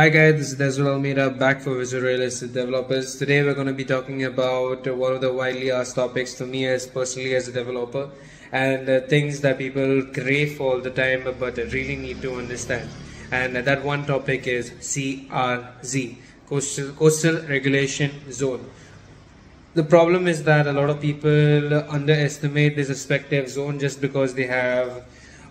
Hi guys, this is Desmond Almeida back for Visão Real Developers. Today we're going to be talking about one of the widely asked topics to me as personally as a developer and uh, things that people crave all the time but really need to understand. And that one topic is CRZ, Coastal, Coastal Regulation Zone. The problem is that a lot of people underestimate this respective zone just because they have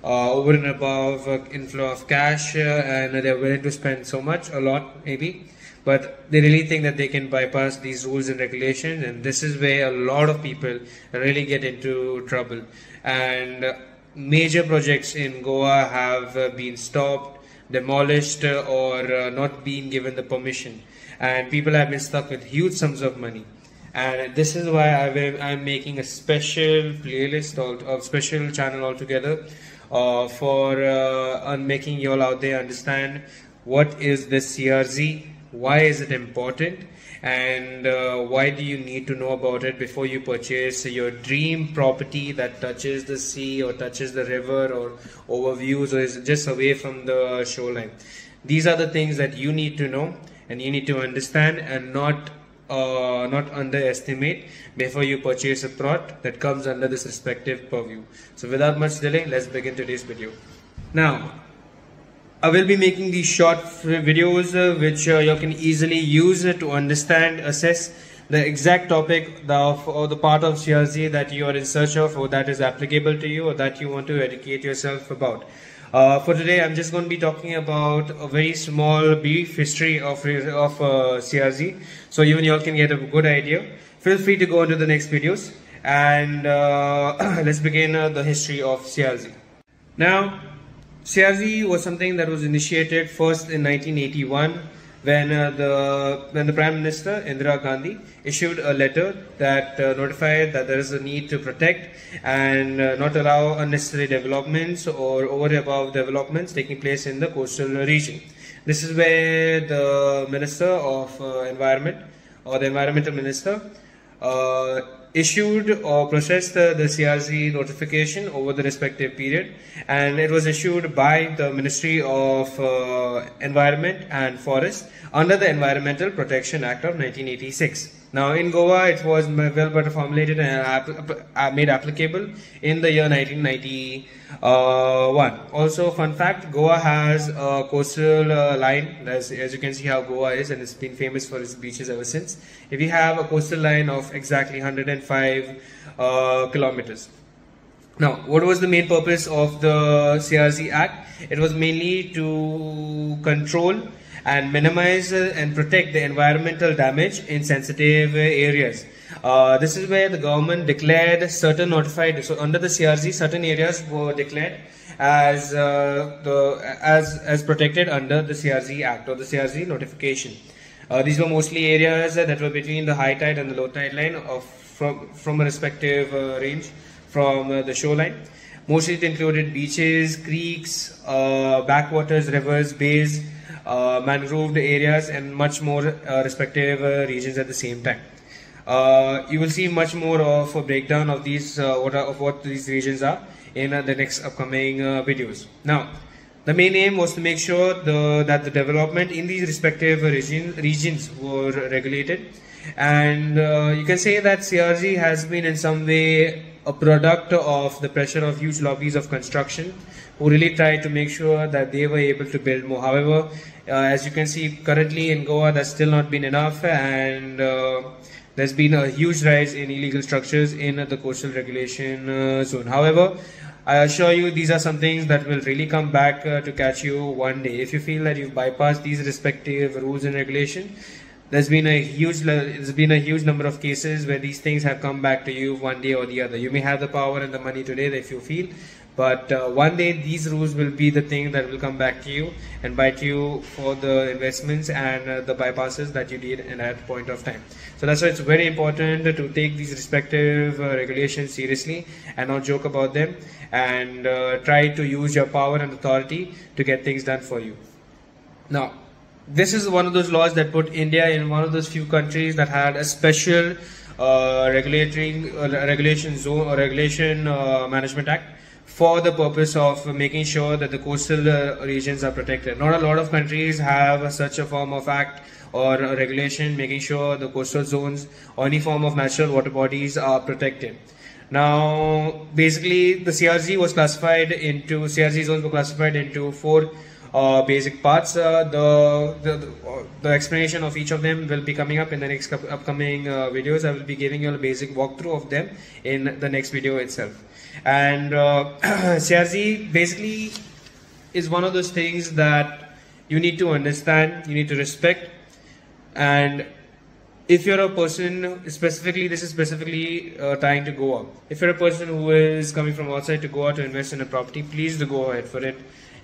uh, over and above uh, inflow of cash uh, and they're willing to spend so much, a lot maybe, but they really think that they can bypass these rules and regulations, and this is where a lot of people really get into trouble. And uh, major projects in Goa have been stopped, demolished, or not been given the permission, and people have been stuck with huge sums of money. And this is why I am making a special playlist or special channel altogether for uh, making you all out there understand what is this CRZ, why is it important, and uh, why do you need to know about it before you purchase your dream property that touches the sea or touches the river or overviews or is just away from the shoreline. These are the things that you need to know and you need to understand and not uh, not underestimate before you purchase a plot that comes under this respective purview. So without much delay, let's begin today's video. Now, I will be making these short videos uh, which uh, you can easily use to understand, assess the exact topic the, or the part of CRZ that you are in search of or that is applicable to you or that you want to educate yourself about. Uh, for today, I'm just going to be talking about a very small, brief history of, of uh, CRZ, so even you all can get a good idea. Feel free to go on to the next videos, and uh, let's begin uh, the history of CRZ. Now, CRZ was something that was initiated first in 1981 when uh, the when the Prime Minister Indira Gandhi issued a letter that uh, notified that there is a need to protect and uh, not allow unnecessary developments or over above developments taking place in the coastal region. This is where the Minister of uh, Environment or the Environmental Minister uh, issued or processed the, the CRZ notification over the respective period and it was issued by the Ministry of uh, Environment and Forest under the Environmental Protection Act of 1986. Now in Goa it was well better formulated and uh, made applicable in the year 1991. Also fun fact, Goa has a coastal uh, line as, as you can see how Goa is and it's been famous for its beaches ever since. If you have a coastal line of exactly 105 uh, kilometers. Now, what was the main purpose of the CRZ Act? It was mainly to control and minimize and protect the environmental damage in sensitive areas. Uh, this is where the government declared certain notified, so under the CRZ, certain areas were declared as uh, the as as protected under the CRZ Act or the CRZ notification. Uh, these were mostly areas that were between the high tide and the low tide line of from from a respective uh, range from uh, the shoreline. Mostly it included beaches, creeks, uh, backwaters, rivers, bays, uh, mangroved areas and much more uh, respective uh, regions at the same time. Uh, you will see much more of a breakdown of these what are, of what these regions are in the next upcoming videos. Now, the main aim was to make sure the, that the development in these respective region, regions were regulated and uh, you can say that CRZ has been in some way a product of the pressure of huge lobbies of construction who really tried to make sure that they were able to build more. However, uh, as you can see currently in Goa, that's still not been enough and uh, there's been a huge rise in illegal structures in the coastal regulation uh, zone. However, I assure you these are some things that will really come back uh, to catch you one day. If you feel that you've bypassed these respective rules and regulation, there's been a huge there's been a huge number of cases where these things have come back to you one day or the other. You may have the power and the money today if you feel, but uh, one day these rules will be the thing that will come back to you and bite you for the investments and uh, the bypasses that you did in that point of time. So that's why it's very important to take these respective uh, regulations seriously and not joke about them and uh, try to use your power and authority to get things done for you. Now, this is one of those laws that put India in one of those few countries that had a special uh, regulatory uh, regulation zone or regulation uh, management act for the purpose of making sure that the coastal uh, regions are protected. Not a lot of countries have such a form of act or regulation making sure the coastal zones or any form of natural water bodies are protected. Now, basically, the CRZ was classified into CRZ zones were classified into four uh, basic parts. Uh, the, the, the explanation of each of them will be coming up in the next upcoming uh, videos. I will be giving you a basic walkthrough of them in the next video itself. And uh, CRZ basically is one of those things that you need to understand, you need to respect, and if you're a person specifically this is specifically uh, trying to go up if you're a person who is coming from outside to Goa to invest in a property please do go ahead for it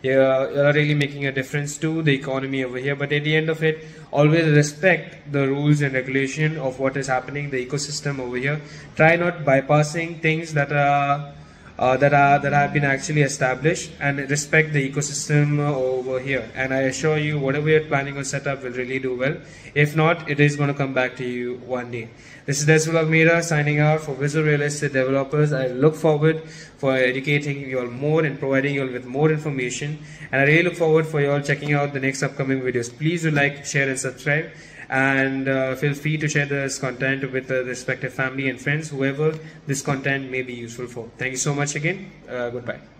you're really making a difference to the economy over here. But at the end of it always respect the rules and regulation of what is happening the ecosystem over here. Try not bypassing things that are uh, that are that have been actually established and respect the ecosystem over here. And I assure you, whatever you're planning on set up will really do well. If not, it is going to come back to you one day. This is Desmond Mira signing out for Visão Real Estate Developers. I look forward for educating you all more and providing you all with more information. And I really look forward for you all checking out the next upcoming videos. Please do like, share, and subscribe and uh, feel free to share this content with the respective family and friends, whoever this content may be useful for. Thank you so much again. Uh, goodbye.